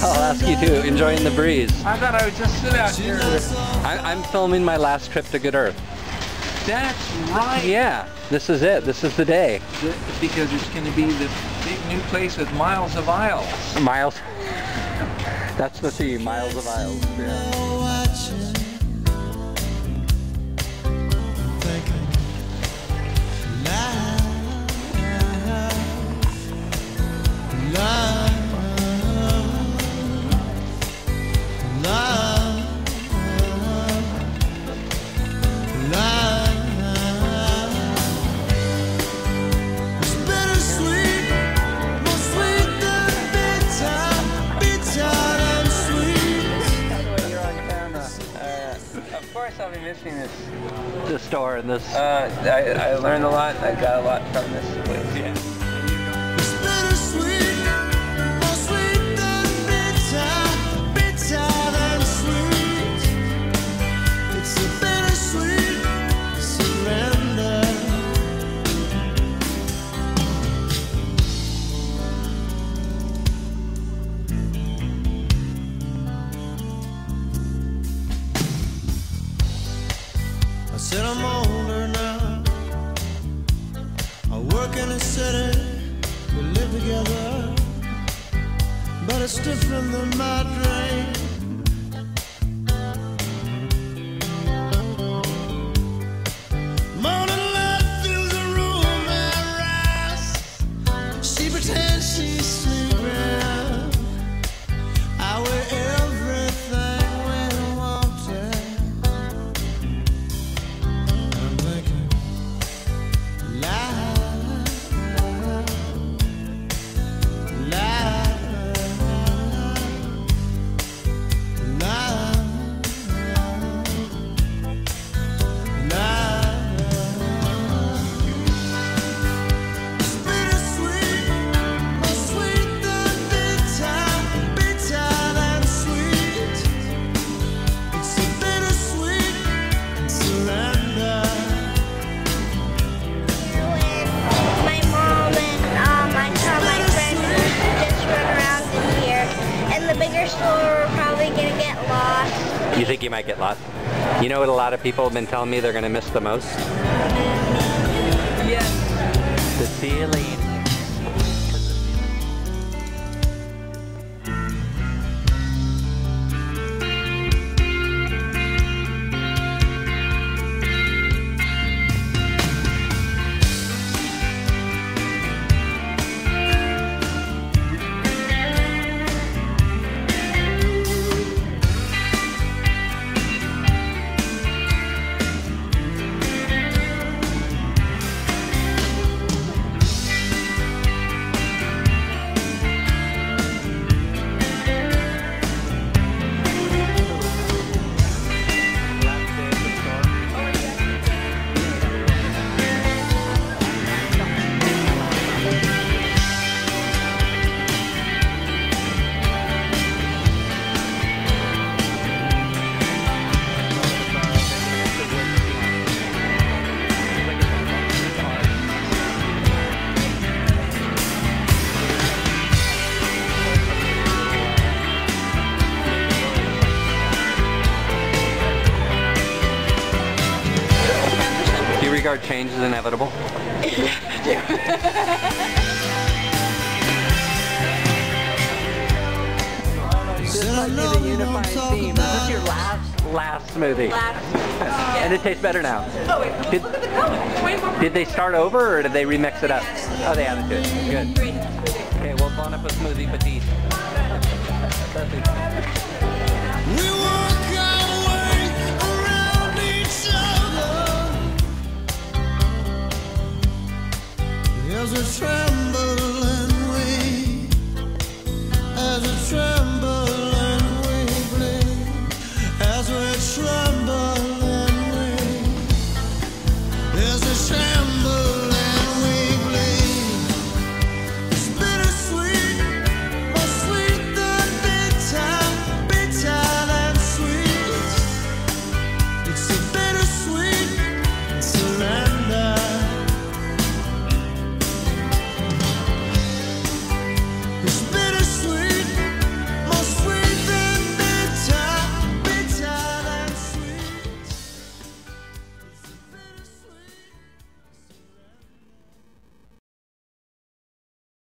I'll ask you too. Enjoying the breeze. I thought I would just sit out here. I, am filming my last trip to Good Earth. That's right. Yeah, this is it. This is the day. Because it's going to be the big new place with miles of aisles. Miles. That's the theme, miles of aisles. Yeah. I'll be missing this. The store and this. Uh, I, I learned a lot. I got a lot from this I said I'm older now. I work in a city, we live together. But it's different than my dream. Morning light fills the room and rise. She pretends she's think you might get lost? You know what a lot of people have been telling me they're going to miss the most? Yes. The ceiling. Do you regard change is inevitable? This might be the unifying theme. Is this your last, last smoothie? and it tastes better now. Oh wait, Did- look at the color. Way more Did they start over or did they remix it up? Oh, they added to it. Good. green. Okay, well, bon a smoothie petite. Perfect.